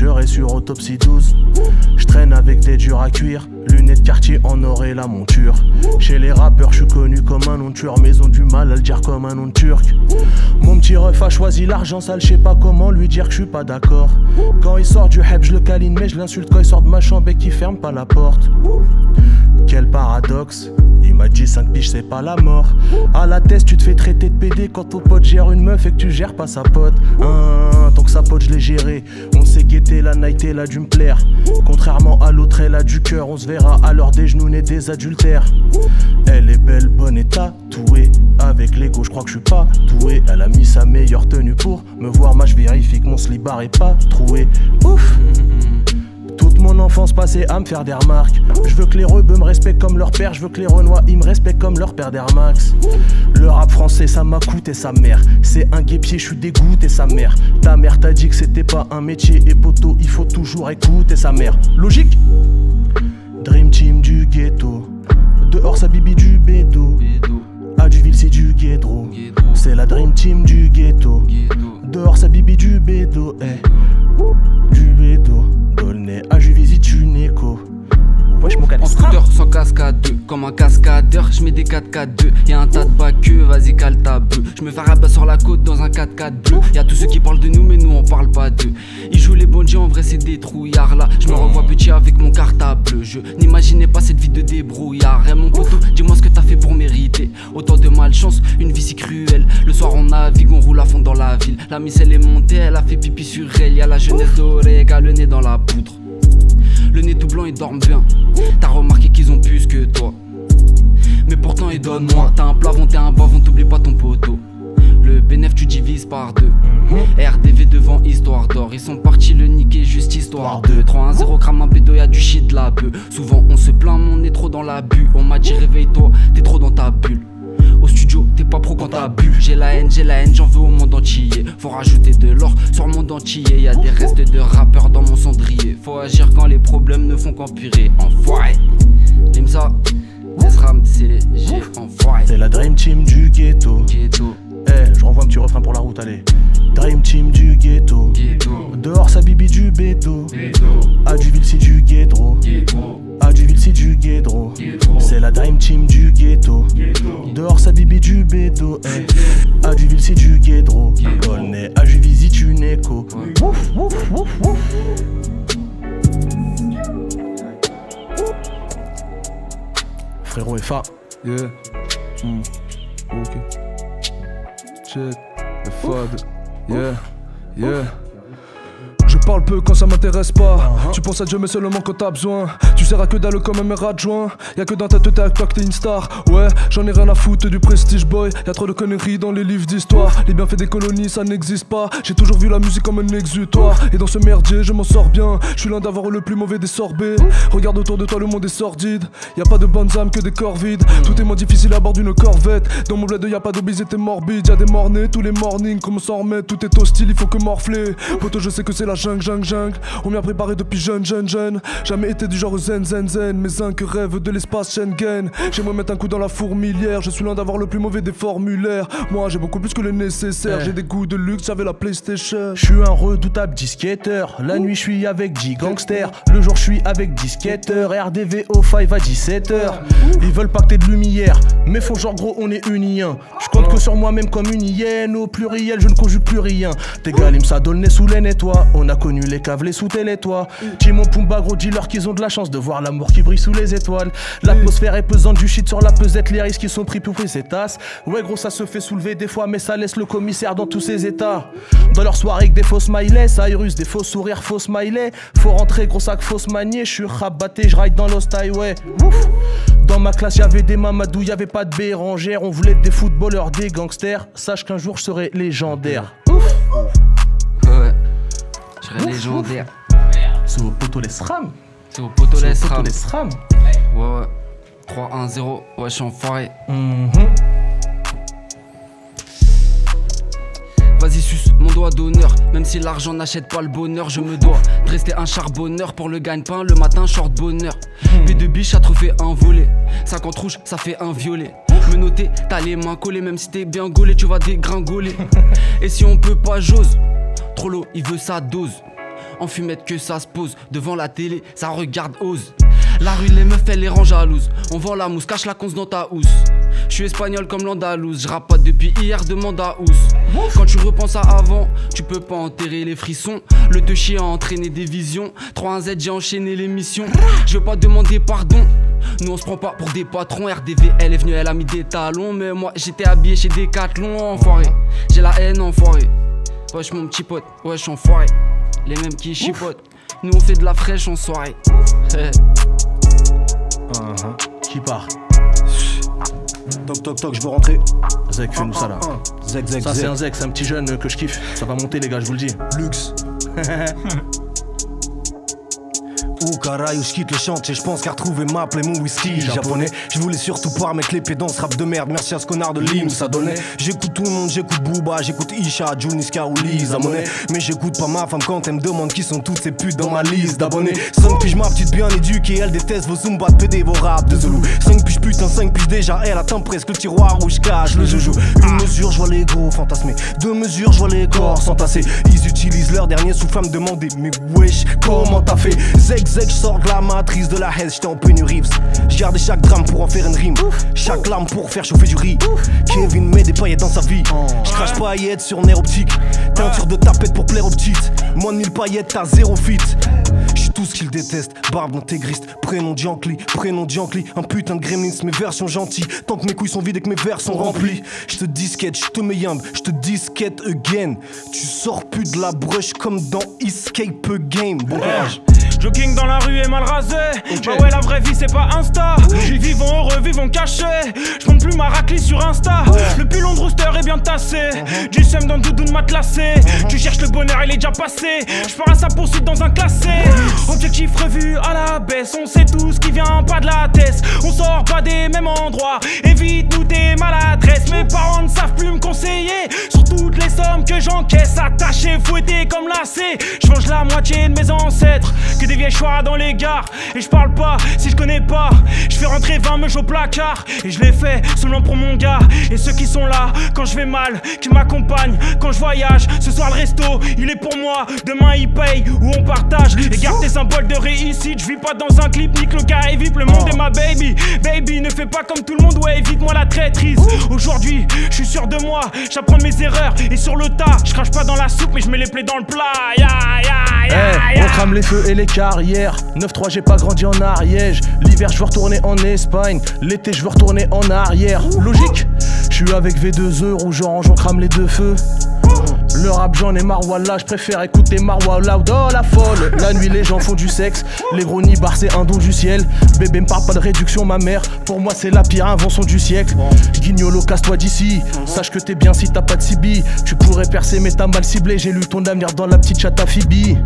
2030, je serai sur autopsie 12. Je traîne avec des durs à cuire. Lunettes quartier en or et la monture. Chez les rappeurs, je suis connu comme un de tueur, mais ils ont du mal à le dire comme un de turc. Mon petit ref a choisi l'argent sale, je sais pas comment lui dire que je suis pas d'accord. Quand il sort du heb, je le câline, mais je l'insulte quand il sort de ma chambre et qu'il ferme pas la porte. Quel paradoxe. M'a dit 5 piges c'est pas la mort. À la test tu te fais traiter de PD quand ton pote gère une meuf et que tu gères pas sa pote. Hein, tant que sa pote je l'ai géré. On s'est guetté la night elle a dû me plaire. Contrairement à l'autre elle a du cœur. On se verra l'heure des genoux nés des adultères. Elle est belle, bonne et tatouée. Avec l'ego je crois que je suis pas doué. Elle a mis sa meilleure tenue pour me voir. Moi je vérifie que mon slibard est pas troué. Ouf. Toute mon enfance passée à me faire des remarques. Je veux que les rebeux me respectent comme leur père. Je veux que les renois ils me respectent comme leur père d'Air Max. Le rap français ça m'a coûté sa mère. C'est un guépier, je suis dégoûté sa mère. Ta mère t'a dit que c'était pas un métier. Et poteau, il faut toujours écouter sa mère. Logique? Dream Team du ghetto. Dehors sa bibi du bédo. À Duville c'est du guédro. C'est la Dream Team du ghetto. Dehors sa bibi du bédo. Eh. Du à n'écho. En scooter sans cascade 2 Comme un cascadeur Je mets des 4x4 Y'a un tas de baqueux Vas-y cale ta bœuf Je me fais sur la côte dans un 4x4 bleu Y'a tous ceux qui parlent de nous mais nous on parle pas d'eux. Ils jouent les bandits en vrai c'est des trouillards là. Je me revois petit avec mon cartable Je n'imaginais pas cette vie de débrouillard. Et mon poteau dis-moi ce que t'as fait pour mériter. Autant de malchance Une vie si cruelle. Le soir on navigue on roule à fond dans la ville. La miss elle est montée Elle a fait pipi sur elle. Y'a la jeunesse dorée Qu'a le nez dans la poudre le nez tout blanc, ils dorment bien. T'as remarqué qu'ils ont plus que toi. Mais pourtant, ils donnent moins. T'as un plavon, t'es un bavon, t'oublies pas ton poteau. Le bénéf, tu divises par deux. RDV devant Histoire d'or. Ils sont partis le niquer, juste histoire de 3-1-0, crame un bédo, y'a du shit de la bœuf. Souvent, on se plaint, mais on est trop dans la bu. On m'a dit, réveille-toi, t'es trop dans ta bulle. Au studio, t'es pas pro quand t'as bu. J'ai la haine, j'ai la haine, j'en veux au monde entier. Faut rajouter de l'or sur mon dentier. Y a des restes de rappeurs dans mon cendrier. Faut agir quand les problèmes ne font qu'empirer. Enfoiré. Limsa, Esram, c'est léger. Enfoiré. C'est la Dream Team du ghetto. Ghetto, Eh, je renvoie un petit refrain pour la route, allez. Dream Team du ghetto. ghetto, Dehors sa bibi du bédo. ghetto, À Duville c'est du ghetto, À Duville c'est du guédro. C'est la Dream Team du ghetto. Dehors sa bibi du bédo. Eh. À Duville c'est du guédro. Dolné à Juvisy tu n'écho. Ouf, ouf, ouf, ouf. Frérot FA. Yeah. Mm. Ok. Check. Le FOD. Yeah. Yeah. Parle peu quand ça m'intéresse pas. Tu penses à Dieu, mais seulement quand t'as besoin. Tu sers à que dalle comme un maire adjoint. Y'a que dans ta tête, avec toi que t'es une star. Ouais, j'en ai rien à foutre du prestige boy. Y'a trop de conneries dans les livres d'histoire. Les bienfaits des colonies, ça n'existe pas. J'ai toujours vu la musique comme un exutoire. Et dans ce merdier, je m'en sors bien. Je suis l'un d'avoir le plus mauvais des sorbets. Regarde autour de toi, le monde est sordide. Y a pas de bonnes âmes que des corps vides. Tout est moins difficile à bord d'une corvette. Dans mon bled, y a pas d'obésité morbide. Y a des mornés tous les mornings. Comment s'en remettre Tout est hostile, il faut que morfler. Poto, je sais que c'est la jungle, jungle, jungle. On m'y a préparé depuis jeune, jeune, jeune. Jamais été du genre zen, zen, zen. Mes uns que rêvent de l'espace Schengen. J'aimerais mettre un coup dans la fourmilière. Je suis l'un d'avoir le plus mauvais des formulaires. Moi, j'ai beaucoup plus que le nécessaire. Eh. J'ai des goûts de luxe, j'avais la PlayStation. Je suis un redoutable disquetteur. La nuit, je suis avec 10 gangsters. Le jour, je suis avec 10 skateurs. RDV au 5 à 17h. Ils veulent t'aies de lumière, mais font genre gros, on est unien. Je compte que sur moi-même comme une hyène. Au pluriel, je ne conjugue plus rien. T'es galim, ça donne sous les nettois. On a connu les caves, les sous les toits. Timon Pumba, gros dealer, qu'ils ont de la chance de voir l'amour qui brille sous les étoiles. L'atmosphère est pesante, du shit sur la pesette. Les risques qui sont pris pour pris ses tasses. Ouais, gros, ça se fait soulever des fois, mais ça laisse le commissaire dans tous ses états. Dans leur soirée avec des faux smileys, Cyrus, des faux sourires, faux smiley. Faut rentrer, gros sac, fausse manier. Je suis rabatté, je ride dans Lost Highway. Ouf. Dans ma classe, y'avait des Mamadou, y'avait pas de bérangère. On voulait des footballeurs, des gangsters. Sache qu'un jour je serai légendaire. Ouf. Légendaire. C'est au poteau les SRAM. C'est au poteau les SRAM. Ouais, ouais. 3-1-0. Ouais, je suis enfoiré. Mhm. Vas-y, suce mon doigt d'honneur. Même si l'argent n'achète pas le bonheur, je me dois de rester un charbonneur pour le gagne-pain. Le matin, short bonheur. P de biche a trouvé un volet. 50 rouge, ça fait un violet. Me noter, t'as les mains collées, même si t'es bien gaulé, tu vas dégringoler. Et si on peut pas, j'ose. Il veut sa dose. En fumette que ça se pose devant la télé, ça regarde ose. La rue, les meufs, elle les rend jalouses. On vend la mousse, cache la conce dans ta housse. Je suis espagnol comme l'andalouse, je depuis hier, demande à Ous. Quand tu repenses à avant, tu peux pas enterrer les frissons. Le chier a entraîné des visions. 3-1-Z, j'ai enchaîné l'émission. Je veux pas demander pardon. Nous on se prend pas pour des patrons. RDV, elle est venue, elle a mis des talons. Mais moi j'étais habillé chez Decathlon, enfoiré. J'ai la haine, enfoiré. Wesh, mon petit pote, wesh, enfoiré. Les mêmes qui chipotent. Nous on fait de la fraîche en soirée. Uh-huh. Qui part Toc toc toc, je veux rentrer. Zek, fais-nous ça là. Zek, zek, Ça, c'est un Zek, c'est un petit jeune que je kiffe. Ça va monter, les gars, je vous le dis. Luxe. Ouh, carayou, je quitte le chantier, je pense qu'à retrouver ma plaie, mon whisky japonais. Je voulais surtout pas mettre les pieds dans ce rap de merde, merci à ce connard de l'hymne, ça donnait. J'écoute tout le monde, j'écoute Booba, j'écoute Isha, Juniska ou Lisa Monet. Mais j'écoute pas ma femme quand elle me demande qui sont toutes ces putes dans ma liste d'abonnés. 5 piges ma petite bien éduquée, elle déteste vos zumba de PD, vos rap de Zulu. 5 piges putain, 5 piges déjà, elle atteint presque le tiroir où je cache le joujou. Une mesure, je vois les gros fantasmer. Deux mesures, je vois les corps s'entasser. Ils utilisent leur dernier souffle à me demander, mais wesh, comment t'as fait? Zeg, zeg, je sors de la matrice de la haine, j'étais en pénurie. J'ai gardé chaque drame pour en faire une rime. Chaque lame pour faire chauffer du riz. Kevin met des paillettes dans sa vie. Je crache paillettes sur nerf optique. Teinture de tapette pour plaire aux petites. Moins de 1000 paillettes, t'as zéro fit. Je suis tout ce qu'ils détestent. Barbe intégriste, prénom Jankly, prénom Jankly. Un putain de gremlins, mes vers sont gentils. Tant que mes couilles sont vides et que mes vers sont remplis. Je te disquette, je te mets je te disquette again. Tu sors plus de la brush comme dans Escape Game. Bon courage. Jogging dans la rue et mal rasé. Bah ouais, la vraie vie c'est pas Insta. Vivons heureux, vivons cachés. Je plus ma raclée sur Insta. Le plus long de rooster est bien tassé. Du seum dans doudoune matelassé. Tu cherches le bonheur, il est déjà passé. Je pars à sa poursuite dans un classé. Objectif revu à la baisse. On sait tout ce qui vient pas de la tête. On sort pas des mêmes endroits. Évite-nous tes maladresses. Mes parents ne savent plus me conseiller. Sur toutes les sommes que j'encaisse. Attaché, fouetté comme lacé. Je mange la moitié de mes ancêtres. Que des vieilles choix dans les gares. Et je parle pas si je connais pas. Je fais rentrer 20 meufs au placard. Et je l'ai fait seulement pour mon gars. Et ceux qui sont là quand je vais mal, qui m'accompagnent quand je voyage. Ce soir le resto, il est pour moi. Demain il paye ou on partage. Et garde tes symboles de réussite. Je vis pas dans un clip, nique le carré vip. Le monde est ma baby. Baby, ne fais pas comme tout le monde, ouais, évite-moi la traîtrise. Aujourd'hui, je suis sûr de moi. J'apprends mes erreurs. Et sur le tas, je crache pas dans la soupe, mais je mets les plaies dans le plat. Ya, ya, ya, Eh, ya. on crame les feux et les carrières. 9-3, j'ai pas grandi en Ariège. L'hiver, je veux retourner en Espagne. L'été, je veux retourner en arrière. Logique, je suis avec V2E, rouge orange, on crame les deux feux. Le rap, j'en ai marre, voilà, je préfère écouter Marwa Loud, oh la folle. La nuit, les gens font du sexe. Les gros nibards, c'est un don du ciel. Bébé me parle pas de réduction, ma mère. Pour moi, c'est la pire invention du siècle. Guignolo, casse-toi d'ici. Sache que t'es bien si t'as pas de CB. Tu pourrais percer, mais t'as mal ciblé. J'ai lu ton avenir dans la petite chatte à Phoebe.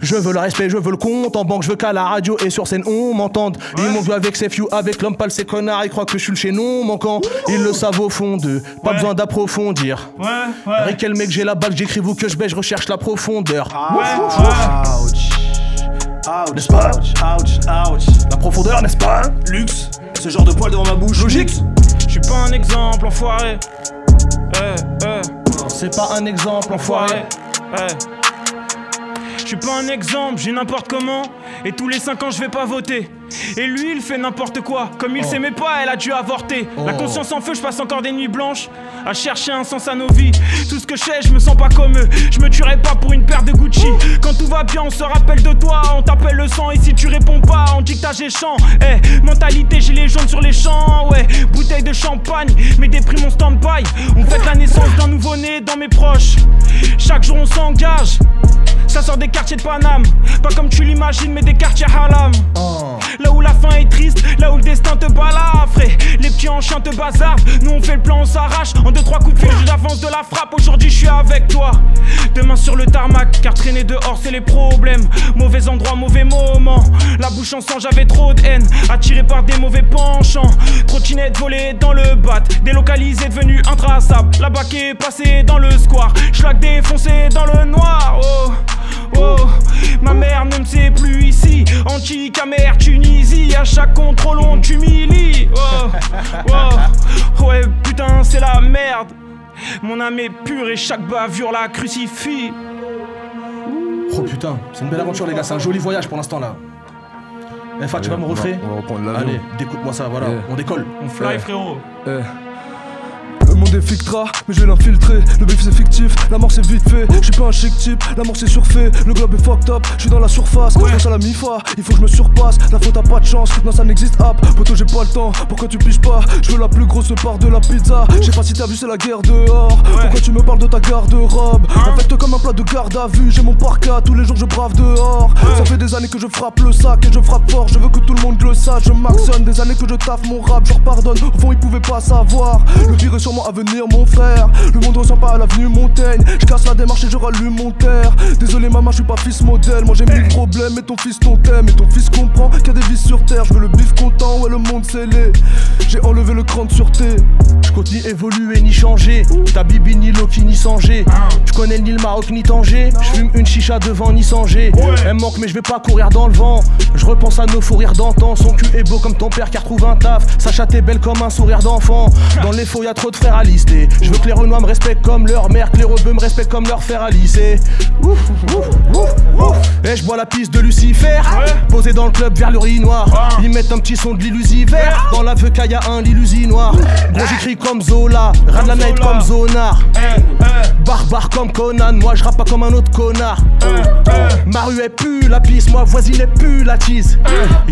Je veux le respect, je veux le compte en banque, je veux qu'à la radio et sur scène on m'entende. Ils m'ont vu avec Sefiu, avec l'homme pâle, ces connards, ils croient que je suis le chaînon manquant. Ils le savent au fond d'eux, pas besoin d'approfondir. Ouais, ouais. Mec, j'ai la balle, j'écrive ou que je baisse, je recherche la profondeur. Ouais, ouais. Ouch. Ouch. N'est-ce pas? Ouch, ouch. La profondeur, n'est-ce pas? Luxe. Ce genre de poil devant ma bouche. Logique Je suis pas un exemple, enfoiré. Eh, eh, C'est pas un exemple, enfoiré. enfoiré. Eh. Je suis pas un exemple, j'ai n'importe comment. Et tous les 5 ans, je vais pas voter. Et lui, il fait n'importe quoi. Comme il s'aimait pas, elle a dû avorter. La Oh. conscience en feu, je passe encore des nuits blanches. À chercher un sens à nos vies. Tout ce que je sais, je me sens pas comme eux. Je me tuerai pas pour une paire de Gucci. Quand tout va bien, on se rappelle de toi. On t'appelle le sang. Et si tu réponds pas, on dit que t'as géchant. Eh, mentalité, j'ai les jaunes sur les champs. Ouais, bouteille de champagne. Mais des prix, mon stand-by. On fête la naissance d'un nouveau-né dans mes proches. Chaque jour, on s'engage. Ça sort des quartiers de Paname, pas comme tu l'imagines, mais des quartiers halam. Là où la fin est triste, là où le destin te balafre. Les petits en chien te bazardent. Nous on fait le plan, on s'arrache. En deux, trois coups de fil, j'avance de la frappe. Aujourd'hui, je suis avec toi. Demain sur le tarmac, car traîner dehors, c'est les problèmes. Mauvais endroit, mauvais moment. La bouche en sang, j'avais trop de haine. Attiré par des mauvais penchants. Trottinette volée dans le bat. Délocalisé, devenu intraçable. La bac est passée dans le square. Schlag défoncé dans le noir. Oh. Oh, ma mère ne me sait plus ici. Anti-camère, Tunisie. À chaque contrôle, on t'humilie. Oh, oh, Mon âme est pure et chaque bavure la crucifie. Oh putain, c'est une belle aventure les gars, c'est un joli voyage pour l'instant là. FA, tu vas me refrayer on va reprendre l'avion. Allez, découpe-moi ça, voilà, Yeah. on décolle. On fly, Ouais. frérot. Monde est fictra, mais je vais l'infiltrer. Le bif c'est fictif, la mort c'est vite fait. Je suis pas un chic type, la mort c'est surfait. Le globe est fucked up, je suis dans la surface. Je pense à la mifa, il faut que je me surpasse. La faute a pas de chance, non ça n'existe app. Poto j'ai pas le temps, pourquoi tu piges pas Je veux la plus grosse part de la pizza. Je sais pas si t'as vu, c'est la guerre dehors. Pourquoi tu me parles de ta garde-robe? Affecte comme un plat de garde à vue. J'ai mon parka, tous les jours je brave dehors. Ça fait des années que je frappe le sac et je frappe fort. Je veux que tout le monde le sache. Je maxonne des années que je taffe mon rap. Je pardonne, au fond ils pouvaient pas savoir. Le pire est sûrement à venir, mon frère. Le monde ressemble pas à l'avenue Montaigne. Je casse la démarche et je rallume mon terre. Désolé, maman, je suis pas fils modèle. Moi j'ai mille problèmes, mais ton fils ton t'aime. Et ton fils comprend qu'il y a des vies sur terre. Je veux le bif content, ouais, le monde scellé. J'ai enlevé le crâne sur T. Je compte ni évoluer ni changer. Ta bibi ni Loki ni Sanger. Tu connais ni le Maroc ni Tanger. Je fume une chicha devant ni Sanger. Elle manque mais je vais pas courir dans le vent. Je repense à nos fous rires d'antan. Son cul est beau comme ton père qui retrouve un taf. Sa chatte est belle comme un sourire d'enfant. Dans les faux y a trop de frères à lister. Je veux que les Renois me respectent comme leur mère. Que les rebeux me respectent comme leur frère à. Ouf, ouf, ouf, ouf. Et je bois la piste de Lucifer. Posé dans le club vers l'urinoir. Ils mettent un petit son de l'illusivert. Dans la veuca y a un l'illusinoir. Gros j'écris comme Zola. Ras de la night comme Zonar. Eh, eh, Barbare comme Conan. Moi je rappe pas comme un autre connard. eh, eh. Ma rue est plus la pisse, moi voisine est plus la tease.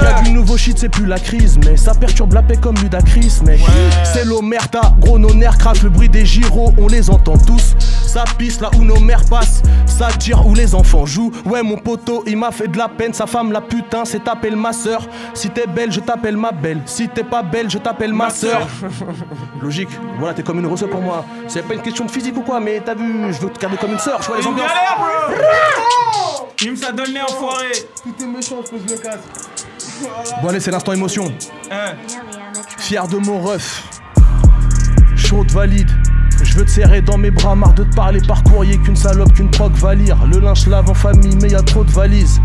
Y'a du nouveau shit, c'est plus la crise, mais ça perturbe la paix comme Ludacris, mec. C'est l'omerta, gros nos craquent, le bruit des gyros, on les entend tous. Ça pisse là où nos mères passent, ça tire où les enfants jouent. Ouais, mon poteau, il m'a fait de la peine, sa femme la putain, c'est t'appelle ma sœur. Si t'es belle, je t'appelle ma belle. Si t'es pas belle, je t'appelle ma sœur. Logique, voilà, t'es comme une rosseuse pour moi. C'est pas une question de physique ou quoi, mais t'as vu, je veux te garder comme une sœur, je vois les Une ambiances. galère, bro. Il me ça donne les enfoirés. Bon, allez, c'est l'instant émotion. Eh, Fier de mon ref. Je veux te serrer dans mes bras, marre de te parler par courrier qu'une salope, qu'une proc va lire. Le linge lave en famille, mais y a trop de valises.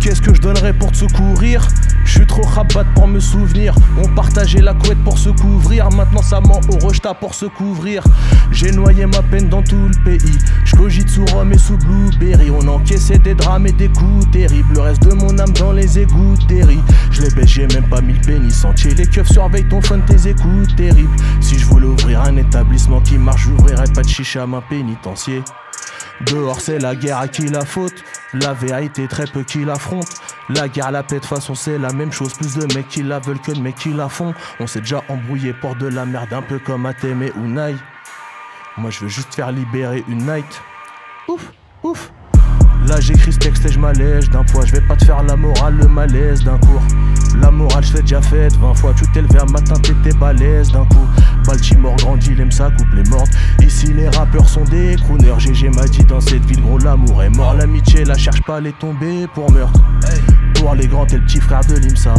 Qu'est-ce que je donnerais pour te secourir? Je suis trop rabat pour me souvenir. On partageait la couette pour se couvrir. Maintenant ça ment au rejeta pour se couvrir. J'ai noyé ma peine dans tout le pays. Je cogite sous Rome et sous Blueberry. On encaissait des drames et des coups terribles. Le reste de mon âme dans les égouts d'Eri. Je les baisse, j'ai même pas mille pénis entiers. Les keufs surveillent ton fun, tes écoutes terribles. Si je voulais ouvrir un établissement qui marche, j'ouvrirais pas de chicha main pénitencier. Dehors c'est la guerre à qui la faute. La vérité très peu qui l'affronte. La guerre la paix de façon c'est la même chose. Plus de mecs qui la veulent que de mecs qui la font. On s'est déjà embrouillé pour de la merde Un peu comme Athème et Unai. Moi je veux juste faire libérer une night. Ouf, ouf Là j'écris ce texte et je m'allège. D'un poids Je vais pas te faire la morale, le malaise d'un cours. La morale je l'ai déjà faite. 20 fois Tu t'es levé un matin t'étais balèze d'un coup. Baltimore grandit, il aime ça coupe les mortes. Ici les rappeurs sont des crooners. GG m'a dit dans cette ville gros l'amour est mort. L'amitié la cherche pas les tomber pour meurtre. Pour les grands t'es le petit frère de l'IMSA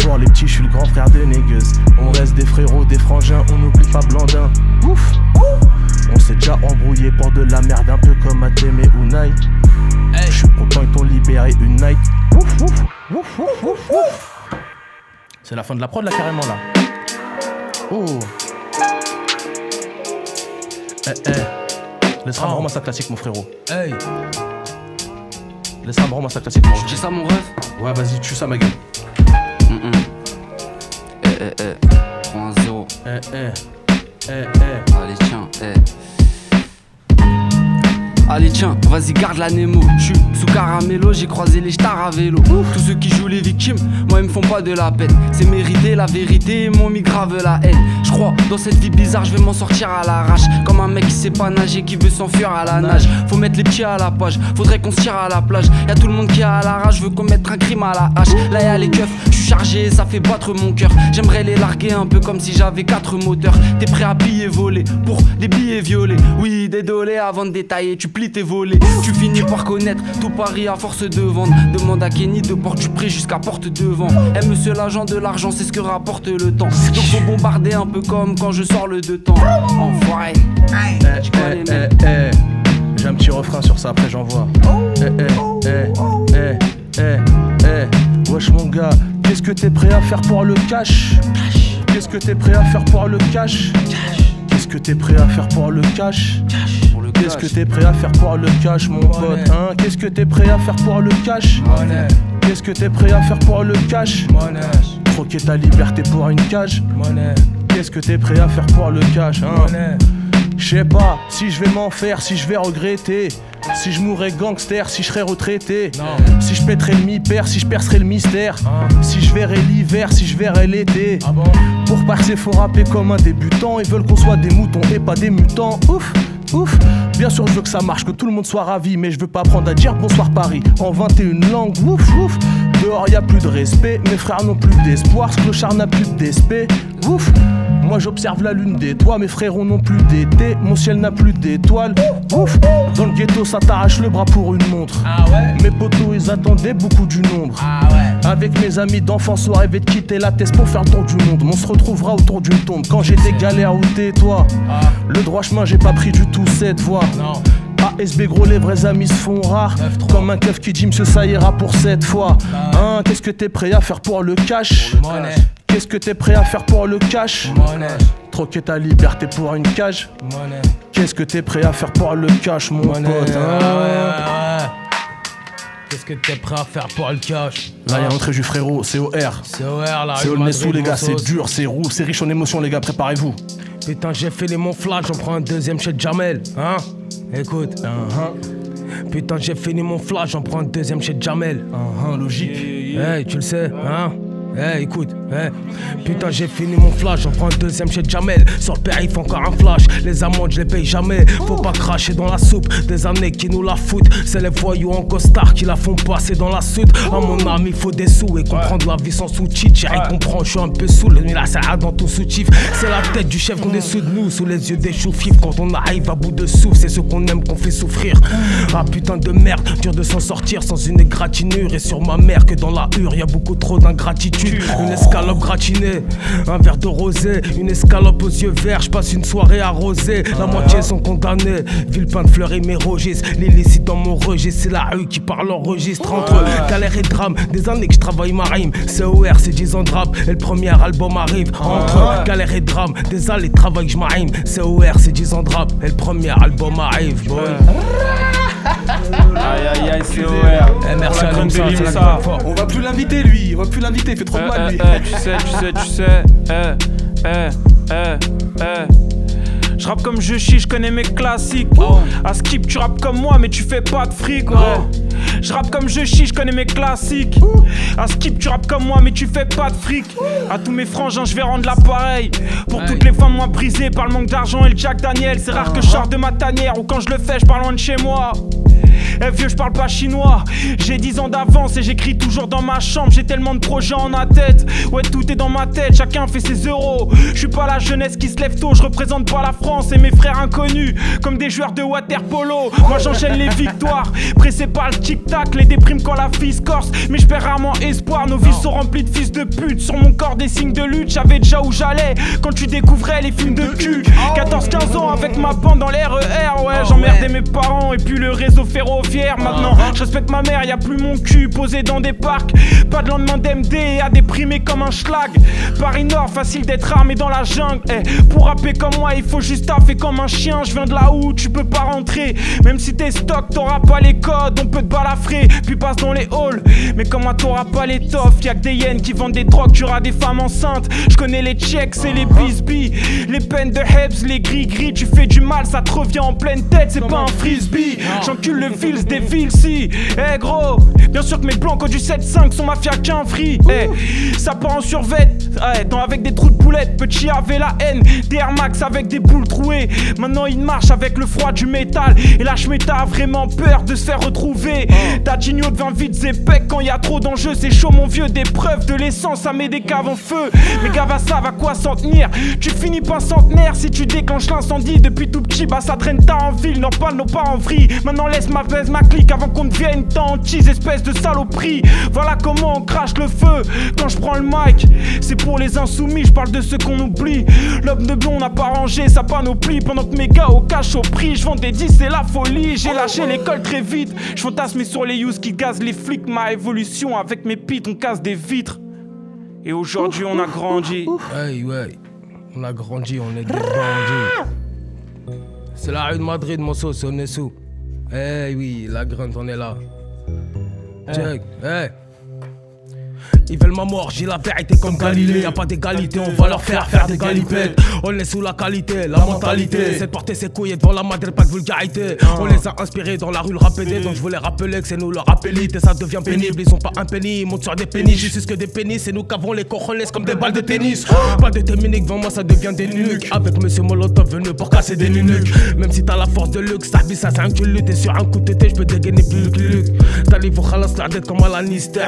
Pour les petits je suis le grand frère de Négueuse On reste des frérots, des frangins, on n'oublie pas Blandin. Ouf On s'est déjà embrouillé pour de la merde un peu comme Athème et Unai je suis content ils t'ont libéré une night. Ouf, ouf, ouf, ouf, ouf, ouf. C'est la fin de la prod là carrément là. Oh. Eh eh. Laisse-moi me rendre ça classique mon frérot. Hey, Laisse-moi me rendre ça classique mon Tu dis ça, mon ref? Ouais vas-y tue ça ma gueule. Mm, mm. Eh, eh, eh. 3-0. Eh eh. Eh eh. Allez, tiens, eh. Allez tiens, vas-y garde la Nemo. Je suis sous caramello, j'ai croisé les stars à vélo. Tous ceux qui jouent les victimes, moi ils me font pas de la peine. C'est mérité la vérité, ils m'ont mis grave la haine Dans cette vie bizarre, je vais m'en sortir à l'arrache. Comme un mec qui sait pas nager, qui veut s'enfuir à la nage. Faut mettre les pieds à la page, faudrait qu'on se tire à la plage. Y'a tout le monde qui a à la rage, veut commettre un crime à la hache. Là y'a les keufs, je suis chargé, ça fait battre mon cœur. J'aimerais les larguer un peu comme si j'avais quatre moteurs. T'es prêt à piller voler pour des billets violets. Oui désolé avant de détailler tu plies tes volets. Tu finis par connaître tout Paris à force de vendre. Demande à Kenny de porte du prix jusqu'à porte devant. Eh monsieur l'agent de l'argent c'est ce que rapporte le temps. Donc faut bombarder un peu comme quand je sors le deux temps. Enfoiré. Tu connais, mec. eh. J'ai un petit refrain sur ça après j'envoie. Eh eh eh eh eh eh. Wesh mon gars, qu'est-ce que t'es prêt à faire pour le cash? Qu'est-ce que t'es prêt à faire pour le cash? Qu'est-ce que t'es prêt à faire pour le cash? Qu'est-ce que t'es prêt à faire pour le cash, mon pote hein? Qu'est-ce que t'es prêt à faire pour le cash? Qu'est-ce que t'es prêt à faire pour le cash? Troquer ta liberté pour une cage Qu'est-ce que t'es prêt à faire pour le cash hein. Je sais pas si je vais m'en faire, si je vais regretter. Si je mourrais gangster, si je serais retraité. Non. Si je pèterais le mi-père, si je percerais le mystère. Si je verrais l'hiver, si je verrais l'été. Ah bon Pour passer, faut rapper comme un débutant. Ils veulent qu'on soit des moutons et pas des mutants. Ouf, ouf. Bien sûr, je veux que ça marche, que tout le monde soit ravi. Mais je veux pas apprendre à dire bonsoir Paris en 21 langues. Ouf, ouf. Dehors, y a plus de respect. Mes frères n'ont plus d'espoir. Ce clochard n'a plus d'esprit. Ouf. Moi j'observe la lune des toits, mes frérots n'ont plus d'été, mon ciel n'a plus d'étoiles. Ouf Dans le ghetto ça t'arrache le bras pour une montre. Ah ouais? Mes potos ils attendaient beaucoup du nombre. Ah ouais Avec mes amis d'enfance, on rêvait de quitter la tête pour faire le tour du monde. On se retrouvera autour d'une tombe. Quand j'ai des galères, où tais-toi? Ah Le droit chemin, j'ai pas pris du tout cette voie. Non ASB gros, les vrais amis se font rares. 9-3. Comme un keuf qui dit, monsieur, ça ira pour cette fois. Hein, qu'est-ce que t'es prêt à faire pour le cash Qu'est-ce que t'es prêt à faire pour le cash Troquer ta liberté pour une cage. Qu'est-ce que t'es prêt à faire pour le cash, mon Money, pote hein ouais, ouais. Qu'est-ce que t'es prêt à faire pour le cash Là, y'a l'entrée du frérot, c'est OR. C'est OR là. C'est Olnessou, Madrid, les gars, c'est dur, c'est roux, c'est riche en émotions, les gars, préparez-vous. Putain, j'ai fait les monflages, j'en prends un deuxième chez Jamel. Hein Écoute. Uh-huh, Putain, j'ai fini mon flash, j'en prends un deuxième chez Jamel. uh-huh, logique. Hey, tu le sais, hein Hey, écoute, hey. Putain, j'ai fini mon flash, j'en prends un deuxième chez Jamel. Sur le périph' encore un flash. Les amendes, je les paye jamais. Faut pas cracher dans la soupe. Des années qui nous la foutent. C'est les voyous en costard qui la font passer dans la soute. À mon âme, il faut des sous et comprendre la vie sans sous-titres. Chérie, comprends, je suis un peu saoul. Mais là, ça a dans tout sous-tif. C'est la tête du chef qu'on dessous de nous. Sous les yeux des choux fifs. Quand on arrive à bout de souffle, c'est ce qu'on aime qu'on fait souffrir. Ah putain de merde, dur de s'en sortir sans une égratignure. Et sur ma mère que dans la hure, y a beaucoup trop d'ingratitude. Une escalope gratinée, un verre de rosé, une escalope aux yeux verts. Je passe une soirée arrosée. La moitié sont condamnés. Villepin de fleurir mes registres. L'illicite dans mon registre, c'est la rue qui parle en registre. Entre galère et drame, des années que je travaille ma rime. COR, c'est 10 ans de rap. Et le premier album arrive. Entre galère et drame, des années de travail que je m'arrime. COR, c'est 10 ans de rap. Et le premier album arrive, boy. Aïe aïe aïe, c'est OR. Eh, merci à fort. On va plus l'inviter, lui, on va plus l'inviter, il fait trop de Eh, mal, eh, lui. eh, tu sais, tu sais, tu sais. Eh, eh, eh, eh. Je rappe comme je chie, je connais mes classiques. À skip, tu rappes comme moi, mais tu fais pas de fric. ouais. Je rappe comme je chie, je connais mes classiques. À skip, tu rappes comme moi, mais tu fais pas de fric. À tous mes frangins, je vais rendre l'appareil. Pour toutes les femmes moins brisées par le manque d'argent et le Jack Daniel. C'est rare que je sors de ma tanière ou quand je le fais, je parle loin de chez moi. Eh vieux, je parle pas chinois. J'ai 10 ans d'avance et j'écris toujours dans ma chambre. J'ai tellement de projets en ma tête. Ouais, tout est dans ma tête, chacun fait ses euros. Je suis pas la jeunesse qui se lève tôt, je représente pas la France et mes frères inconnus. Comme des joueurs de water polo. Moi j'enchaîne les victoires. Pressé par le tic-tac, les déprimes quand la fille se corse. Mais je perds rarement espoir. Nos vies sont remplies de fils de pute. Sur mon corps des signes de lutte, j'avais déjà où j'allais. Quand tu découvrais les films de cul. 14-15 ans avec ma bande dans les RER. Ouais, j'emmerdais mes parents et puis le réseau ferroviaire. Maintenant, je respecte ma mère, y a plus mon cul posé dans des parcs. Pas de lendemain d'MD à déprimer comme un schlag. Paris Nord, facile d'être armé dans la jungle. Eh, pour rapper comme moi, il faut juste taffer comme un chien. Je viens de là où tu peux pas rentrer. Même si t'es stock, t'auras pas les codes. On peut te balafrer, puis passe dans les halls. Mais comme moi, t'auras pas les toffs. Y'a que des hyènes qui vendent des drogues, tu auras des femmes enceintes. Je connais les checks et les bisbee. Les peines de Hebs, les gris-gris. Tu fais du mal, ça te revient en pleine tête. C'est pas un frisbee. J'encule le fils des villes, si. Eh gros, bien sûr que mes blancos du 7-5 sont mafia qu'un free. Eh, ça part en survêt. Ouais, dans avec des trous de poulettes. Petit avait la haine. Des Air Max avec des boules trouées. Maintenant il marche avec le froid du métal. Et la Schmeta a vraiment peur de se faire retrouver. Datigno devint vite zépec quand y a trop d'enjeux. C'est chaud mon vieux, des preuves de l'essence, ça met des caves en feu. Mais gars, ça, va quoi s'en tenir? Tu finis pas centenaire si tu déclenches l'incendie. Depuis tout petit, bah ça traîne tard en ville. Non pas, non pas en vrille. Maintenant laisse ma ma clique avant qu'on devienne tantise, espèce de saloperie. Voilà comment on crache le feu quand je prends le mic. C'est pour les insoumis, je parle de ceux qu'on oublie. L'homme de blond n'a pas rangé sa panoplie. Pendant que mes gars au cash au prix, je vends des 10, c'est la folie. J'ai lâché l'école très vite. Je fantasme sur les youths qui gazent les flics. Ma évolution avec mes pites, on casse des vitres. Et aujourd'hui, on a grandi. Hey, ouais. On a grandi, on est bandits. C'est la rue de Madrid, mon sauce, on est sous. Eh oui, la grunt, on est là. Check, eh. Ils veulent ma mort, j'ai la vérité comme Galilée. Y a pas d'égalité, on va leur faire faire des galipettes. On est sous la qualité, la mentalité. C'est de porter ses couilles devant la madre, pas de vulgarité. On les a inspirés dans la rue le rap donc je voulais rappeler que c'est nous leur appelite et ça devient pénible. Ils ont pas un penny, ils montent sur des pénis. Juste que des pénis, c'est nous qu'avons les cojones comme des balles de tennis. Pas de téminique, devant moi ça devient des nuques. Avec monsieur Molotov venu pour casser des nunuques. Même si t'as la force de luxe, ta vie ça c'est un cul T'es sur un coup de tête, je peux dégainer plus que Luc. T'as les khalas la dette comme à la Nister.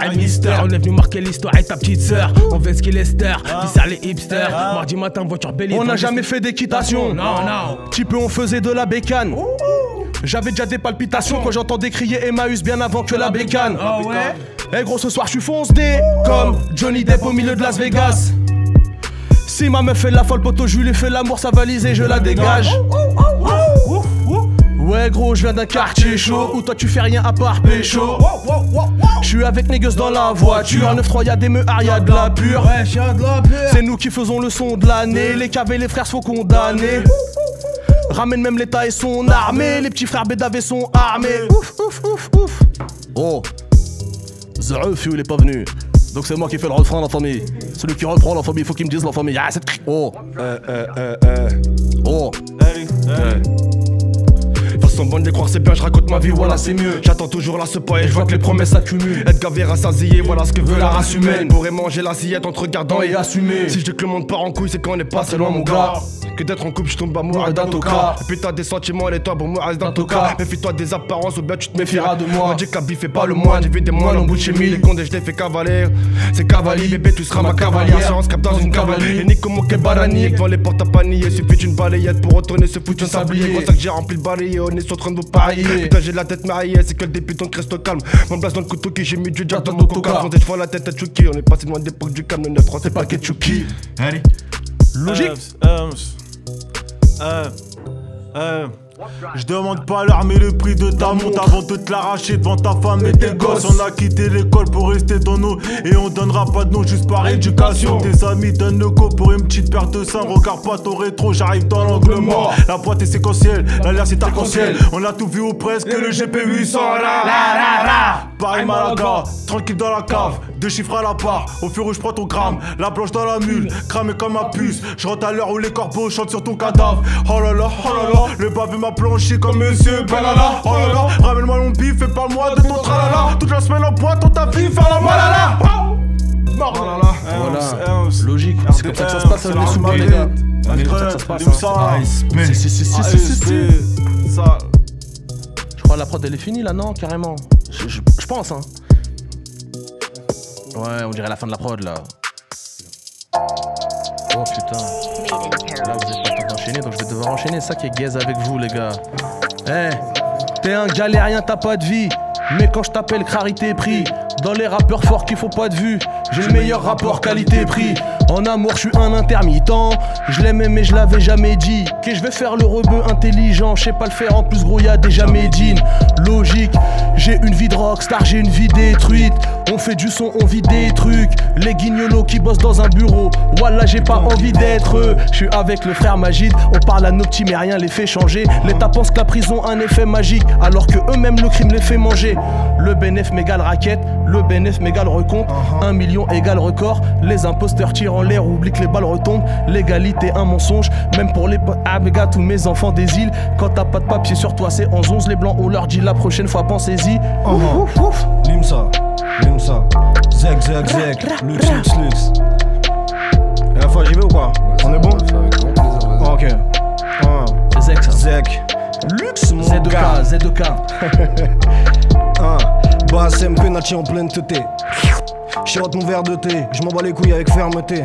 On est venu marquer l'histoire et ta petite sœur. On fait ce qu'il est star, ça les hipsters. Mardi matin, voiture belly. On n'a jamais fait d'équitation. Non, non. Petit peu, on faisait de la bécane. J'avais déjà des palpitations quand j'entendais crier Emmaüs bien avant que la bécane. Ah ouais Eh gros, ce soir je suis fonce comme Johnny Depp au milieu de Las Vegas. Si ma meuf fait la folle poteau, je lui fais l'amour, sa valise et je la dégage. Ouais gros, je viens d'un quartier chaud où toi tu fais rien à part pécho. Je suis avec négus dans la voiture, 9-3 y'a des meurs, y'a de la pure. C'est nous qui faisons le son de l'année, les caves et les frères sont condamnés. Ramène même l'État et son armée, les petits frères Bédavé sont armés. Ouf, ouf, ouf, ouf. Oh, Zareuf, il est pas venu. Donc c'est moi qui fais le refrain la famille. Celui qui reprend la famille, faut qu'il me dise la famille. Ah, c'est Oh, Euh, euh, euh, euh. oh. Façon bonne de croire c'est bien, je raconte ma vie, voilà c'est mieux. J'attends toujours la sepa et je vois que les promesses s'accumulent. Être gavé, rassasié, voilà ce que veut la race humaine. Pourrait manger l'assiette en te regardant et assumer. Si je dis que le monde part en couille, c'est qu'on est pas loin, mon gars. Que d'être en couple, je tombe amoureux d'un toka. Et puis t'as des sentiments, et toi, bon, moi, reste d'un toka. Méfie-toi des apparences, ou bien tu te méfieras de moi. On dit que la bif fait pas le moine, j'ai vu des moines en bout de chez Les condés, je les fais cavaler. C'est cavalier, bébé, tu seras ma cavalière. Séance cap dans une cavalerie. Et ni comme quel baranier, devant les portes à panier. Suffit d'une balayette pour retourner ce foutu sablier. Pour ça que j'ai rempli le balayé, on est sur en train de vous parier. Putain, j'ai la tête mariée, c'est que le début donc reste calme. Mon place dans le couteau qui j'ai mis du jack dans mon coca. Quand je vois la tête à Chucky, on est passé loin d'époque du calme. Le 9-3, c'est pas Ketchuki. Allez. Logique. Euh, euh, euh, Je demande pas l'heure mais le prix de ta montre avant de te l'arracher devant ta femme et tes gosses. On a quitté l'école pour rester dans nous et on donnera pas de nom juste par éducation. Tes amis donnent le go pour une petite paire de seins. Regarde pas ton rétro, j'arrive dans l'angle mort. La boîte est séquentielle, l'alerte c'est arc-en-ciel. On a tout vu ou presque, le GP800 là. Paris Malaga, tranquille dans la cave, deux chiffres à la part. Au fur rouge, prends ton gramme, la planche dans la mule, cramé comme ma puce. Je rentre à l'heure où les corbeaux chantent sur ton cadavre. Oh là là, oh là là, le baveux m'a planché comme monsieur Banana. Oh là là, ramène-moi mon bif et parle-moi de ton tralala. Toute la semaine en boîte, on t'a vu faire la malala. Voilà. Logique. C'est comme ça que ça se passe, on est sous les gars. C'est comme ça que ça se passe. hein. Si, si, si, si, si, si, si. Ça. Je crois que la prod elle est finie là, non Carrément. Je, pense, hein. Ouais, on dirait la fin de la prod là. Oh putain. Là vous êtes en train d'enchaîner, donc je vais devoir enchaîner. Ça qui est gaze avec vous, les gars. Eh, t'es un galérien, t'as pas de vie. Mais quand je t'appelle Crarité pris, dans les rappeurs forts qui font pas de vue, j'ai le meilleur rapport qualité-prix. En amour, je suis un intermittent. Je l'aimais, mais je l'avais jamais dit. Que je vais faire le rebeu intelligent, je sais pas le faire. En plus, gros, y'a déjà Medine. Logique, j'ai une vie de rockstar, j'ai une vie détruite. On fait du son, on vit des trucs. Les guignolos qui bossent dans un bureau. Voilà, j'ai pas envie d'être eux. Je suis avec le frère Magid, on parle à nos petits, mais rien les fait changer. L'État pense que la prison a un effet magique, alors que eux-mêmes le crime les fait manger. Le bénéf m'égale raquette, le bénéf m'égale recompte. Un million égale record. Les imposteurs tirent en l'air, oublient que les balles retombent. L'égalité, un mensonge. Même pour les potes, ah, mes gars, tous mes enfants des îles. Quand t'as pas de papier sur toi, c'est en 11. Les blancs, on leur dit la prochaine fois, pensez-y. Ouf, ouf, ouf. Limsa, Limsa, Zeg, Zeg, Zeg, Lux, Lux, Lux. Et la fois, j'y vais ou quoi? On est bon? Ok. Ah, C'est Zek, ça. Zeg, Lux, mon Z2K, gars. Z2K. Ah, Bass MP Nachi en pleine teuté. Chirote mon verre de thé, je m'en bats les couilles avec fermeté.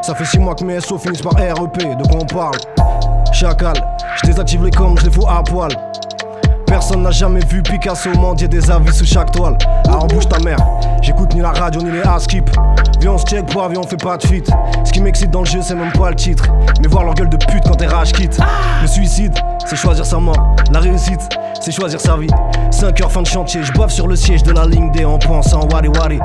Ça fait 6 mois que mes SO finissent par REP, de quoi on parle? Chacal, je désactive les coms, je les fous à poil. Personne n'a jamais vu Picasso mendier des avis sous chaque toile. Alors bouge ta mère, j'écoute ni la radio ni les skip. Viens on se check pour avion, on fait pas de fuite. Ce qui m'excite dans le jeu, c'est même pas le titre. Mais voir leur gueule de pute quand t'es rage quitte. Le suicide, c'est choisir sa mort. La réussite, c'est choisir sa vie. 5 heures fin de chantier, je boive sur le siège de la ligne D en pensant wari wari.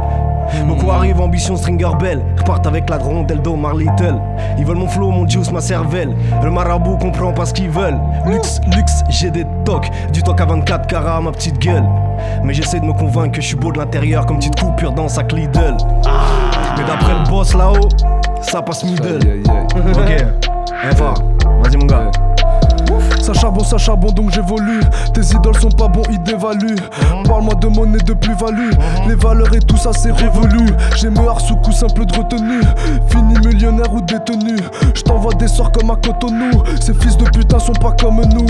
Beaucoup arrivent, ambition Stringer Bell. Repartent avec la rondelle d'Omar Little. Ils veulent mon flow, mon juice, ma cervelle. Le marabout comprend pas ce qu'ils veulent. Luxe, luxe, j'ai des tocs. Du toc à 24 carats, ma petite gueule. Mais j'essaie de me convaincre que je suis beau de l'intérieur comme petite coupure dans sa Lidl. Mais d'après le boss là-haut, ça passe middle. Ok, fort. Vas-y mon gars. Ça charbon, ça charbon, donc j'évolue. Tes idoles sont pas bons, ils dévaluent. Parle-moi de monnaie de plus-value. Les valeurs et tout ça, c'est révolu. J'ai me sous coup simple de retenue. Fini millionnaire ou détenu. Je t'envoie des sorts comme à Cotonou. Ces fils de putain sont pas comme nous.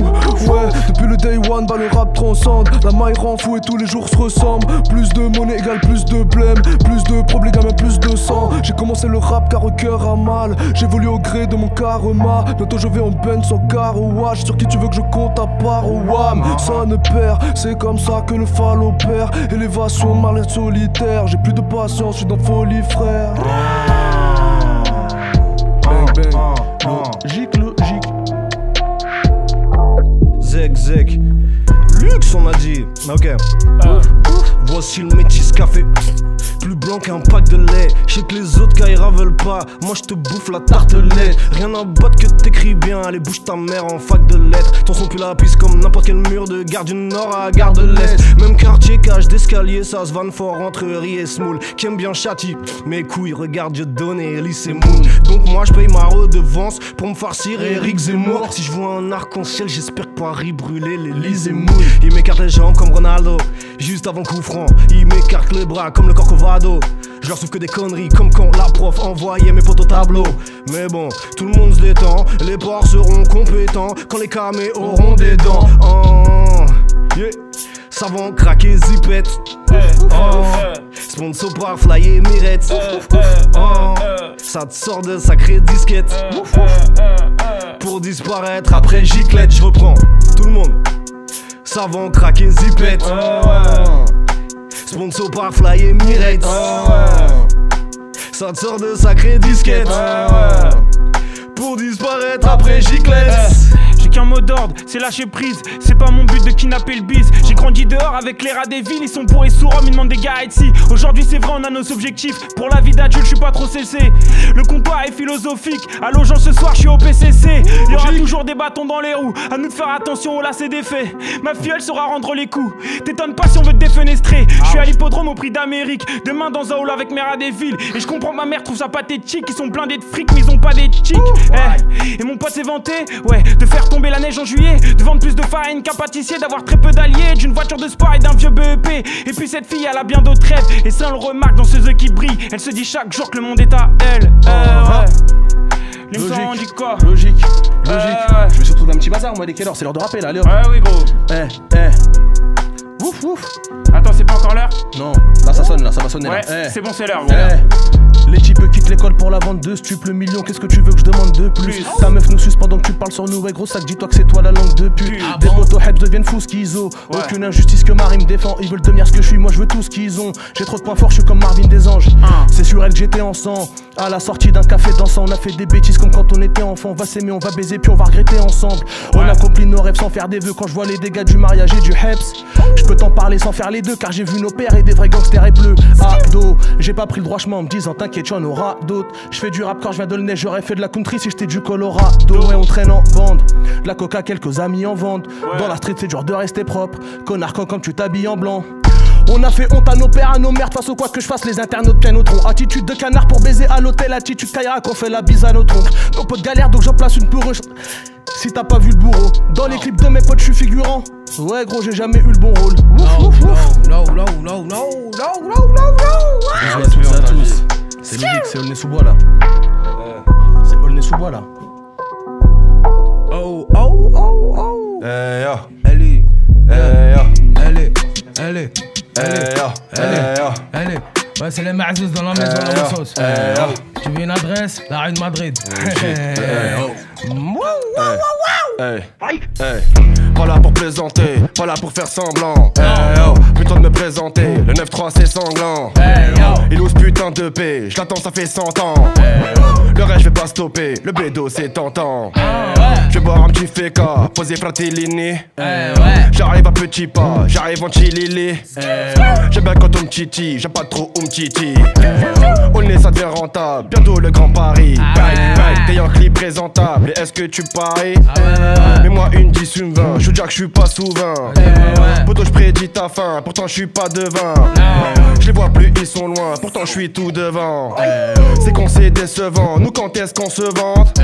Ouais, depuis le day one, bah le rap transcende. La maille rend fou et tous les jours se ressemblent. Plus de monnaie égale plus de blême. Plus de problèmes, même plus de sang. J'ai commencé le rap car au cœur a mal. J'évolue au gré de mon karma. Bientôt je vais en bench en carouage. Sur qui tu veux que je compte à part au wham Ça ne perd, c'est comme ça que le fall opère. Élévation de mal solitaire. J'ai plus de patience, je suis dans folie, frère. Bang bang. Logique, logique. Zeg, zeg. Luxe, on a dit. Ok. Voici le métis café. Plus blanc qu'un pack de lait. Je sais que les autres Kaira veulent pas. Moi je te bouffe la tartelette. Rien à battre que t'écris bien. Allez, bouge ta mère en fac de lettres. Ton son pue la piste comme n'importe quel mur de gare du Nord à gare de l'Est. Même quartier, cage d'escalier, ça se vanne fort entre riz et smoule. Qui aime bien châtie. Mes couilles, regarde Dieu donné, Elise et Moon. Donc moi je paye ma redevance pour me farcir Eric Zemmour. Si je vois un arc-en-ciel, j'espère que Paris brûler l'Elysée et Moon. Il m'écarte les jambes comme Ronaldo. Juste avant coup franc, il m'écarte les bras comme le Je leur souffle que des conneries comme quand la prof envoyait mes potes au tableau. Mais bon, tout le monde se détend. Les porcs seront compétents quand les camés auront des dents. Oh, yeah. Savant, craquer, zipette. Oh, sponsor par Fly et Mirette. Oh, ça te sort de sacrée disquette. Pour disparaître après giclette, je reprends. Tout le monde. Savant, craquer, zipette. Sponsor par Fly. Ça te sort de sacrée disquette. Pour disparaître après giclette. Qu'un mot d'ordre, c'est lâcher prise. C'est pas mon but de kidnapper le bise. J'ai grandi dehors avec les rats des villes, ils sont bourrés sous Rome, ils demandent des gars ici. Aujourd'hui c'est vrai, on a nos objectifs. Pour la vie d'adulte, je suis pas trop cessé. Le comptoir est philosophique. Allô, Jean, ce soir, je suis au PCC. Il y aura toujours des bâtons dans les roues. À nous de faire attention au lacet des faits. Ma fille, elle saura rendre les coups. T'étonnes pas si on veut te défenestrer. Je suis à l'hippodrome au prix d'Amérique. Demain dans un hall avec mes rats des villes. Et je comprends que ma mère trouve ça pathétique. Ils sont blindés de fric, mais ils ont pas des chics. Eh, Et mon pote s'est vanté, ouais, de faire tomber la neige en juillet. De vendre plus de farine qu'un pâtissier. D'avoir très peu d'alliés. D'une voiture de sport et d'un vieux BEP. Et puis cette fille, elle a bien d'autres rêves. Et ça, on le remarque dans ses yeux qui brillent. Elle se dit chaque jour que le monde est à elle. Eh, ouais. L'émission, on dit quoi Logique, logique. Ouais, ouais. Je me suis retrouvé un petit bazar, moi, dès quelle heure C'est l'heure de rappeler là, allez hop. Ouais, oui, gros. Eh, eh. Ouf, ouf. Attends, c'est pas encore l'heure Non, là ça sonne, là, ça va sonner Ouais. Eh. c'est bon, c'est l'heure, gros. Eh. Les types quittent l'école pour la vente de stup le million, qu'est-ce que tu veux que je demande de plus. Ta meuf nous suce pendant que tu parles sur nous, ouais gros sac, dis-toi que c'est toi la langue de pute. Ah Des bon potos hebs deviennent fous schizo, Ouais. aucune injustice que Marie me défend, ils veulent devenir ce que je suis, moi je veux tout ce qu'ils ont. J'ai trop de points forts, je suis comme Marvin des anges. C'est sur elle que j'étais en sang. À la sortie d'un café dansant, on a fait des bêtises comme quand on était enfant. On va s'aimer, on va baiser, puis on va regretter ensemble. On accomplit nos rêves sans faire des vœux. Quand je vois les dégâts du mariage et du heps, je peux t'en parler sans faire les deux, car j'ai vu nos pères et des vrais gangsters et bleus. Ado, j'ai pas pris le droit chemin en me disant t'inquiète, tu en auras d'autres. Je fais du rap quand je viens de le nez, j'aurais fait de la country si j'étais du Colorado. Ouais, on traîne en bande. De la coca, quelques amis en vendent. Dans la street, c'est dur de rester propre. Connard quand comme tu t'habilles en blanc. On a fait honte à nos pères, à nos mères, face au quoi que je fasse, les internautes pianoteront. Attitude de canard pour baiser à l'hôtel, attitude Kaira qu'on fait la bise à notre oncle. Nos potes galèrent donc j'en place une pour eux. Si t'as pas vu le bourreau, dans les clips de mes potes, je suis figurant. Ouais, gros, j'ai jamais eu le bon rôle. Ouf, ouf, ouf. No, no, no, no, no, no, no, no. Bisous à tous, à tous. C'est logique, c'est Aulnay-sous-Bois là. C'est là. Oh, oh, oh, oh. Eh yo, Elle est, eh yo, elle est, eh yo. est, elle est. Ouais, c'est les Marzous dans la maison, Eh, la oh, sauce. eh, oh. Tu veux une adresse? La rue de Madrid. Mouah, Hey, hey. Pas là pour plaisanter, pas là pour faire semblant. De me présenter, le 9-3 c'est sanglant. Hey. Il ose putain de paix, je l'attends ça fait 100 ans. Le reste je vais pas stopper, le bédo c'est tentant. Ouais. Je vais boire un petit féca, poser fratellini. Eh ouais. J'arrive à petit pas, j'arrive en chilili. J'aime bien quand on me titi, j'aime pas trop on me titi. On est ça devient rentable, bientôt le grand Paris. Bang, bang, t'es un clip présentable, est-ce que tu paries? Mets-moi une 10, une 20, je veux dire que je suis pas souvent. Poto, je prédis ta fin, pourtant je suis pas devin. Je les vois plus, ils sont loin, pourtant je suis tout devant. C'est qu'on c'est décevant, nous quand est-ce qu'on se vante?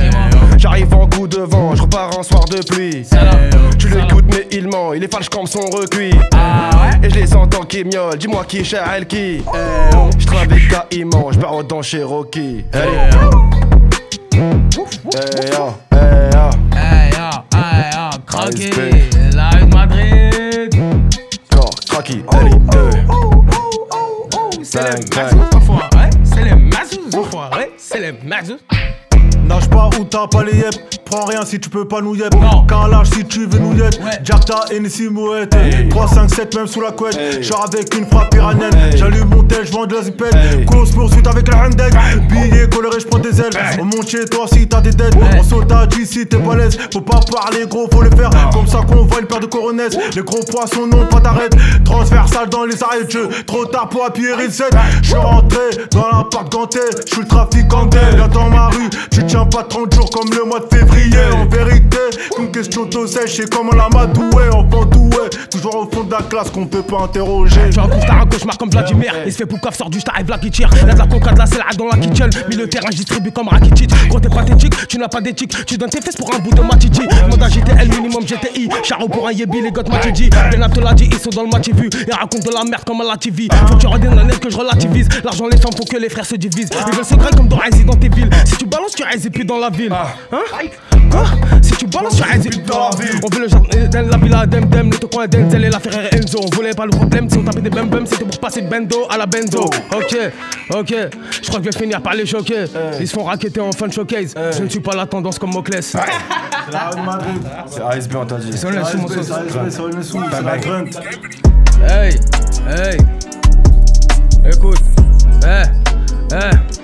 J'arrive en coup de vent, je repars un soir de pluie. Tu l'écoutes mais il ment, il est falche comme son recuit. Et je les entends qui miaulent, dis-moi qui cher elle qui? Je travaille avec Caïman, je pars dans Cherokee. Hey. Hey, yo, hey, yo. Hey yo, hey yo, croqué. Respect. La rue de Madrid. C'est les mazous, enfoirés. C'est les mazous, enfoirés. C'est les mazous. Nage pas ou t'as pas les yep. Prends rien si tu peux pas nous yep. Non. Carrelage si tu veux nous yep. Ouais. Jacta, Hennessy, Mouette. 3, 5, 7 même sous la couette. J'sors avec une frappe iranienne. J'allume mon tel, j'vends de la zipette. Course poursuite avec la Hyundai. Billets colorés, j'prends des ailes. On monte chez toi si t'as des dettes. On saute à 10 si t'es balèze. Faut pas parler gros, faut le faire. Comme ça qu'on voit une paire de coronets. Les gros poissons n'ont pas d'arrêt. Transversal dans les arrêts de jeu. Trop tard pour appuyer reset. J'suis rentré dans la parc ganté. J'suis le trafiquant Viens dans ma rue. Tu pas 30 jours comme le mois de février. En vérité, une question d'oseille. C'est comme la madouée. Enfant doué. Toujours au fond de la classe qu'on peut pas interroger. Tu recouvres t'as un cauchemar comme Vladimir. Il se fait poukaf, sort du t'arrive là qui tire. Y'a de la coca, de la selle dans la kitchen. Mis le terrain, je distribue comme Rakitic. Gros, t'es pathétique, tu n'as pas d'éthique. Tu donnes tes fesses pour un bout de matiti. Mode à GTL, minimum GTI. Charo pour un yébi, les gars Matidi. Ben te l'a dit, ils sont dans le match vu. Ils racontent de la merde comme à la TV. Faut que tu la net que je relativise. L'argent, les femmes, faut que les frères se divisent. Ils veulent se comme dans Resident Evil. Si tu balances, tu restes puis dans la ville. Hein? Quoi? Si tu balances, tu puis dans la ville. On veut le jardin, la villa, dem dem, le coin Denzel et la Ferrari Enzo. On voulait pas le problème, si on tapait des bum bum, c'était pour passer de bendo à la benzo. Ok, ok, je crois que je vais finir par les choquer. Ils se font raqueter en fin de showcase. Je ne suis pas la tendance comme Mocles. C'est la rue de Madrid. C'est ASB. Ils sont là, sous mon sauce. C'est c'est la grunt. Hey, hey. Écoute, hey, hey.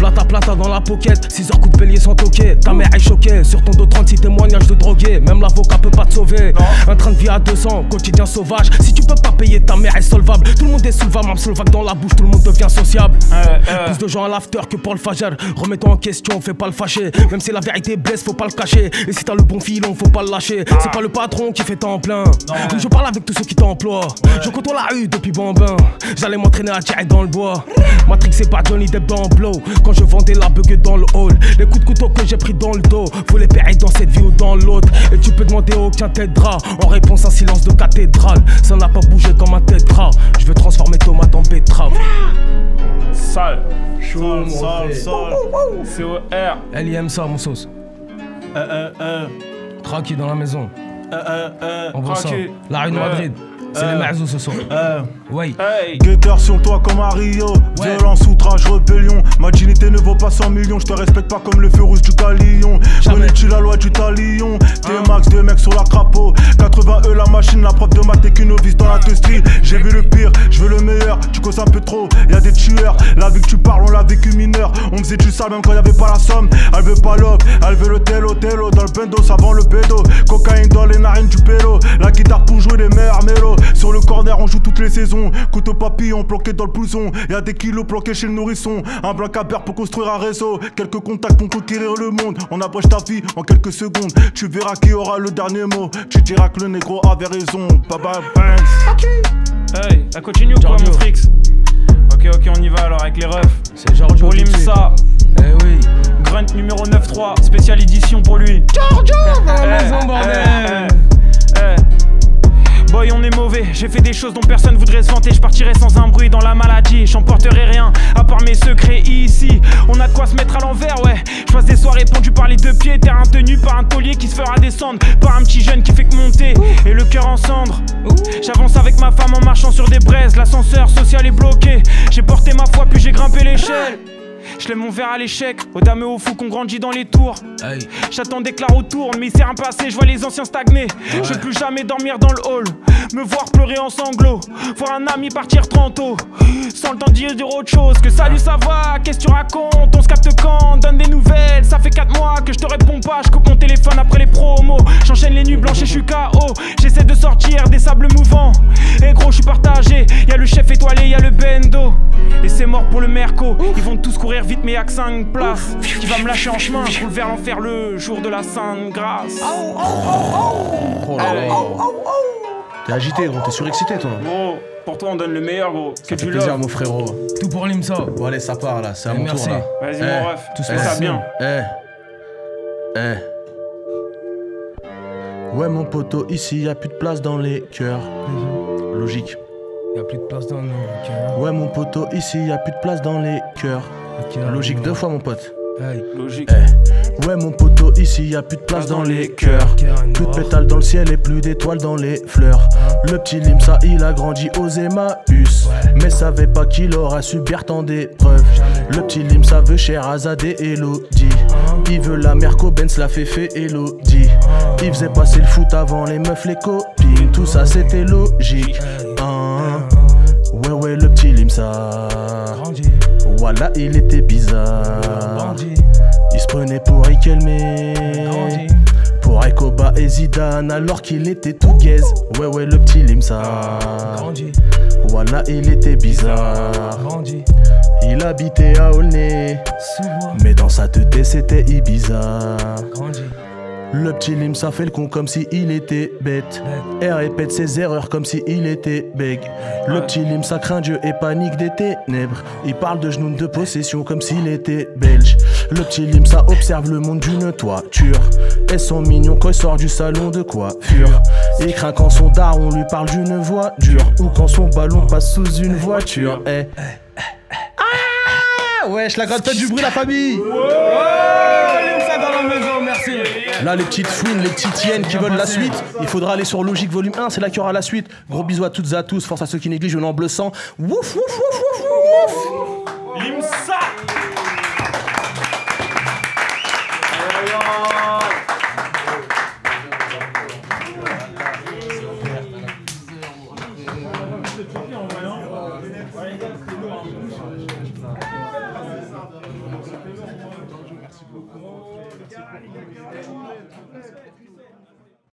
Plata plata dans la pocket, 6 heures coup de bélier sans toquer. Ta mère est choquée, sur ton dos 36 témoignages de drogués. Même l'avocat peut pas te sauver. Un train de vie à 200, quotidien sauvage. Si tu peux pas payer, ta mère est solvable. Tout le monde est soulevable, même slovaque dans la bouche, tout le monde devient sociable. Plus de gens à l'after que pour le fajr. Remets-toi en question, fais pas le fâcher. Même si la vérité blesse, faut pas le cacher. Et si t'as le bon filon, faut pas le lâcher. C'est pas le patron qui fait temps plein. Je parle avec tous ceux qui t'emploient. Je côtoie la rue depuis bambin. J'allais m'entraîner à tirer dans le bois. Matrix, c'est pas Johnny Depp dans Blow. Quand je vendais la bug dans le hall. Les coups de couteau que j'ai pris dans le dos. Faut les payer dans cette vie ou dans l'autre. Et tu peux demander aucun t'aidera. En réponse, un silence de cathédrale. Ça n'a pas bougé comme un tétra. Je veux transformer tomate en betterave. Sale. Chaud, sale, sale. C-O-R. Elle y aime ça, mon sauce. Euh, euh, euh, Traqué dans la maison. euh, euh, euh. On voit ça. La rue de. Madrid. C'est Euh. les Marzous ce soir. Ouais. Hey. Guetteur sur toi comme à Rio Ouais. Violence, outrage, rébellion. Ma dignité ne vaut pas 100 millions. Je te respecte pas comme le feu rouge du Galion. Jamais. Connais-tu la loi du talion. T'es max, deux mecs sur la crapaud. 80 E la machine, la prof de maths et qu'une novice dans la teustrie J'ai vu le pire, je veux le meilleur. Tu causes un peu trop, y'a des tueurs. La vie que tu parles, on l'a vécu mineur. On faisait du sale même quand y'avait pas la somme. Elle veut pas l'offre, elle veut le télo, télo Dans le bendo, ça vend le bédo. Cocaïne dans les narines du pélo La guitare pour jouer les meilleurs mélos. Sur le corner, on joue toutes les saisons Couteau papillon planqué dans le blouson. Y'a des kilos planqués chez le nourrisson. Un blanc à pour construire un réseau. Quelques contacts pour conquérir le monde. On abrège ta vie en quelques secondes. Tu verras qui aura le dernier mot. Tu diras que le négro avait raison. Baba Banks Hey, ça continue ou quoi, mon Frix Ok, ok, on y va alors avec les refs. C'est Giorgio. Pour l'IMSA, Eh oui. Grunt numéro 9-3, spéciale édition pour lui. Giorgio dans la Eh, maison, eh, bordel. Boy, on est mauvais. J'ai fait des choses dont personne voudrait se vanter. Je partirai sans un bruit dans la maladie. J'emporterai rien à part mes secrets ici. On a de quoi se mettre à l'envers, ouais. Je passe des soirées pendues par les deux pieds. Terrain tenu par un taulier qui se fera descendre. Par un petit jeune qui fait que monter. Et le cœur en cendres. J'avance avec ma femme en marchant sur des braises. L'ascenseur social est bloqué. J'ai porté ma foi, puis j'ai grimpé l'échelle. Je lève mon verre à l'échec, aux dames et aux fous qu'on grandit dans les tours. Que la route tourne, mais s'est rien passé, je vois les anciens stagner. Je veux plus jamais dormir dans le hall, me voir pleurer en sanglots, voir un ami partir trop tôt, sans le temps de dire dire autre chose que salut ça va, qu'est-ce que tu racontes, on se capte quand, donne des nouvelles, ça fait 4 mois que je te réponds pas, je coupe mon téléphone après les promos, j'enchaîne les nuits blanches et je suis KO, j'essaie de sortir des sables mouvants, et gros je suis partagé, y a le chef étoilé, y a le bendo, et c'est mort pour le merco, ils vont tous courir vite mais y'a que 5 places, qui va me lâcher en chemin, je roule vers l'enfer le jour de la Sainte Grâce. Oh là là. T'es agité, gros, t'es surexcité, toi. Gros, pour toi on donne le meilleur gros, que tu plaisir, mon frérot. Tout pour Limsa. Bon, allez, ça part là, c'est à Eh, mon merci. tour là. Vas-y Eh, mon ref, tout fais se ça passe bien. Eh. Eh. Ouais, mon poteau, ici y a plus de place dans les cœurs. Logique. Y'a plus de place dans nos cœurs. Ouais, mon poteau, ici y a plus de place dans les cœurs. Logique deux fois, mon pote. Hey. Logique. Eh. Ouais, mon poteau, ici y a plus de place dans les cœurs. Plus de pétales dans le ciel et plus d'étoiles dans les fleurs. Le petit Limsa, il a grandi aux Emmaüs. Mais savait pas qu'il aura subir tant d'épreuves. Le petit Limsa veut Sherazade et Elodie. Il veut la mère Benz, la Féfé Elodie. Il faisait passer le foot avant les meufs, les copines. Tout ça c'était logique. Hein. Ouais, ouais, le petit Limsa. Voilà, il était bizarre. Il se prenait pour Riquelme. Pour Ekoba et Zidane alors qu'il était tout gaze. Ouais ouais le petit Limsa. Voilà il était bizarre. Il habitait à Aulnay. Mais dans sa tête c'était Ibiza. Le petit Limsa fait le con comme si il était bête. Et répète ses erreurs comme si il était bègue. Le petit Limsa craint Dieu et panique des ténèbres. Il parle de genoux de possession comme s'il était belge. Le petit Limsa observe le monde d'une toiture. Et son mignon quand il sort du salon de coiffure. Il craint quand son daron lui parle d'une voix dure Ou quand son ballon passe sous une voiture. Eh. Ah Wesh la gratte du bruit la famille. Ça Là, les petites fouines, les petites hyènes qui veulent la suite, il faudra aller sur Logique Volume 1, c'est là qu'il y aura la suite. Gros bisous à toutes et à tous, force à ceux qui négligent le bleu sang. Wouf, wouf, wouf, wouf, wouf. Limsa